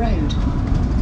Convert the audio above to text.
road.